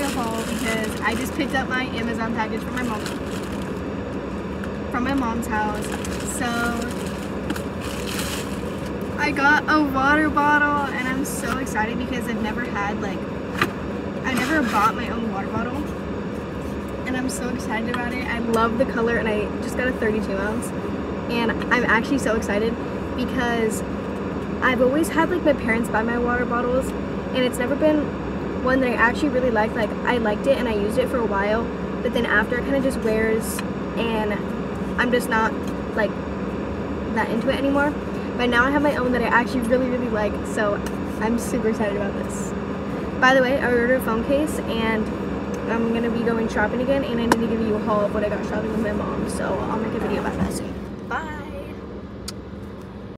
a haul because I just picked up my Amazon package from my mom from my mom's house. So I got a water bottle and I'm so excited because I've never had like I never bought my own water bottle and I'm so excited about it. I love the color and I just got a 32 ounce and I'm actually so excited because I've always had like my parents buy my water bottles and it's never been one that I actually really liked. Like I liked it and I used it for a while but then after it kind of just wears and I'm just not like that into it anymore. But now I have my own that I actually really really like so I'm super excited about this. By the way, I ordered a phone case and I'm gonna be going shopping again and I need to give you a haul of what I got shopping with my mom so I'll make a video about that soon.